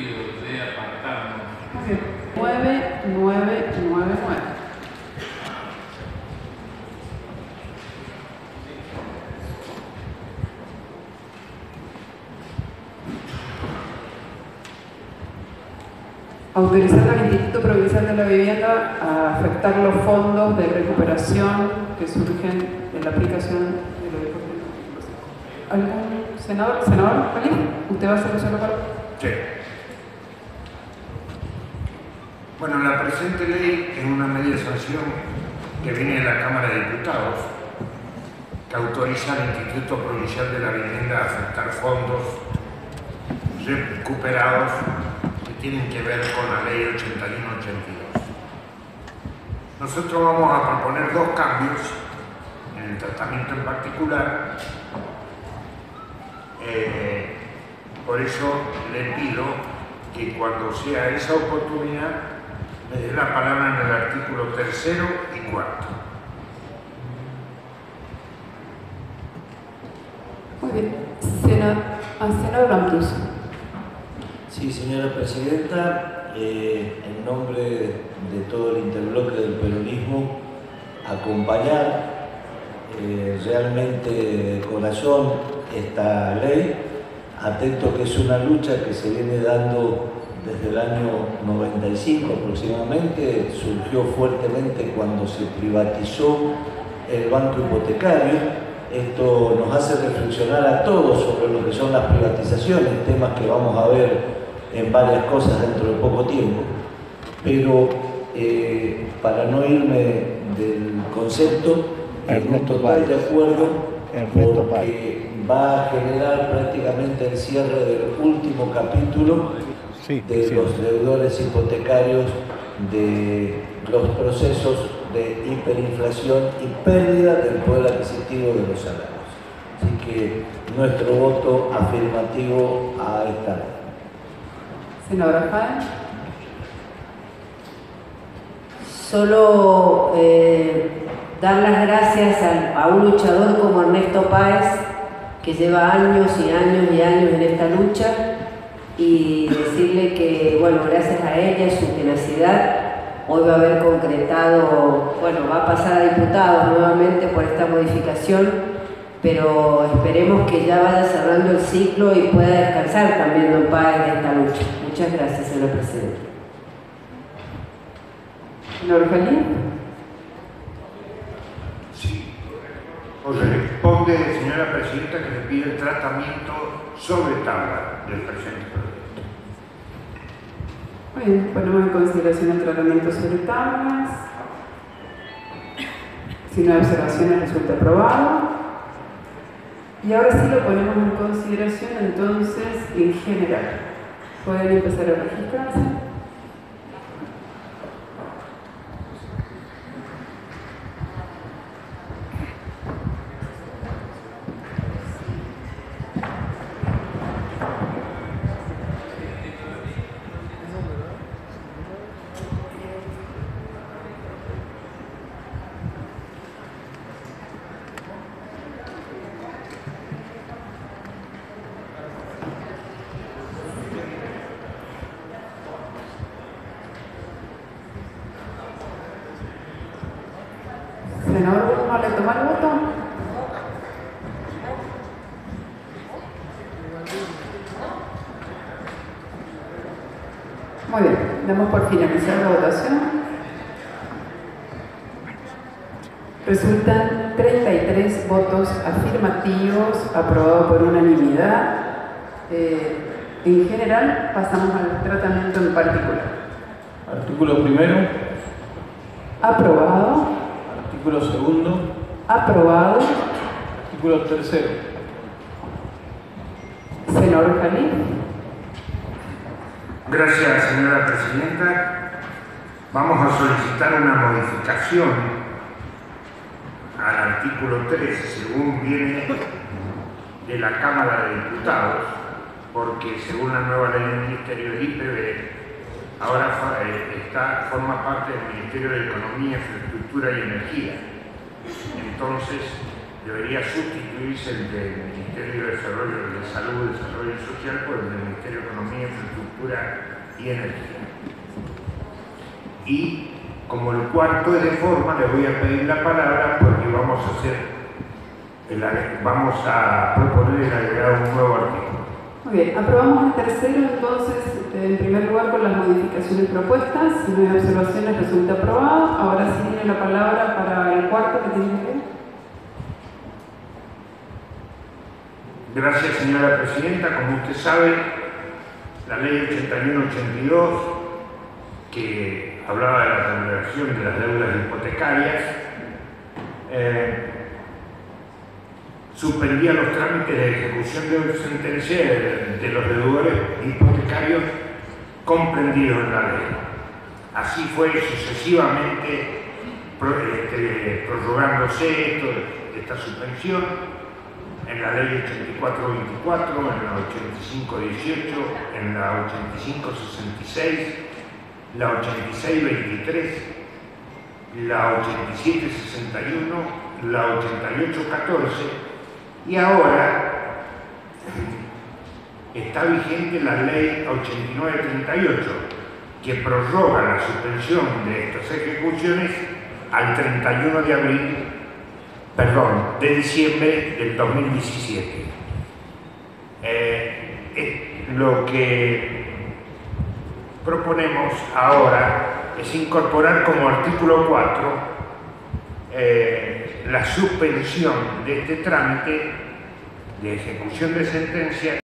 sentido de apartarnos. 9999. Autorizando al Instituto Provincial de la Vivienda a afectar los fondos de recuperación que surgen de la aplicación de la ¿Algún senador? ¿Senador ¿Usted va a hacer uso para? Sí. Bueno, la presente ley es una media sanción que viene de la Cámara de Diputados que autoriza al Instituto Provincial de la Vivienda a afectar fondos recuperados tienen que ver con la ley 81-82. Nosotros vamos a proponer dos cambios en el tratamiento en particular. Eh, por eso le pido que cuando sea esa oportunidad me dé la palabra en el artículo tercero y cuarto. Muy bien. Senador, ah, senador Sí, señora Presidenta, eh, en nombre de todo el interbloque del peronismo, acompañar eh, realmente de corazón esta ley, atento que es una lucha que se viene dando desde el año 95 aproximadamente, surgió fuertemente cuando se privatizó el banco hipotecario. Esto nos hace reflexionar a todos sobre lo que son las privatizaciones, temas que vamos a ver en varias cosas dentro de poco tiempo, pero eh, para no irme del concepto, estoy total de acuerdo porque va a generar prácticamente el cierre del último capítulo de los deudores hipotecarios de los procesos de hiperinflación y pérdida del poder adquisitivo de los salarios. Así que nuestro voto afirmativo a esta ley. Solo eh, dar las gracias a, un luchador como Ernesto Páez, que lleva años y años y años en esta lucha, y decirle que, bueno, gracias a ella su tenacidad, hoy va a haber concretado, bueno, va a pasar a diputado nuevamente por esta modificación pero esperemos que ya vaya cerrando el ciclo y pueda descansar también Don Páez de esta lucha. Muchas gracias, señor presidente. Responde, señora presidenta, que le pide el tratamiento sobre tabla del presente proyecto. Bien, ponemos en consideración el tratamiento sobre tablas. Si no hay observaciones, resulta aprobado. Y ahora sí lo ponemos en consideración entonces en general. Pueden empezar a registrarse. Por finalizar la votación. Resultan 33 votos afirmativos aprobados por unanimidad. Eh, en general, pasamos al tratamiento en particular. Artículo primero. Aprobado. Artículo segundo. Aprobado. Artículo tercero. Senador Jalí. Gracias, señora presidenta. Vamos a solicitar una modificación al artículo 3, según viene de la Cámara de Diputados, porque según la nueva ley del Ministerio de IPB, ahora eh, está, forma parte del Ministerio de Economía, Infraestructura y Energía. Entonces, debería sustituirse el del Ministerio de Desarrollo de Salud Desarrollo Social por el del Ministerio de Economía, Infraestructura y energía. Y como el cuarto es de forma, le voy a pedir la palabra porque vamos a hacer, el vamos a proponer el agregar un nuevo artículo. Muy bien, aprobamos el tercero entonces, en primer lugar con las modificaciones propuestas. Si no hay observaciones, resulta aprobado. Ahora sí tiene la palabra para el cuarto que tiene que. Gracias, señora presidenta. Como usted sabe, la ley 8182, que hablaba de la regulación de las deudas hipotecarias, eh, suspendía los trámites de ejecución de sentencia de los deudores hipotecarios comprendidos en la ley. Así fue sucesivamente este, prorrogándose esto, esta suspensión en la ley 8424, en la 8518, en la 8566, la 8623, la 8761, la 8814 y ahora está vigente la ley 8938 que prorroga la suspensión de estas ejecuciones al 31 de abril perdón, de diciembre del 2017. Eh, lo que proponemos ahora es incorporar como artículo 4 eh, la suspensión de este trámite de ejecución de sentencia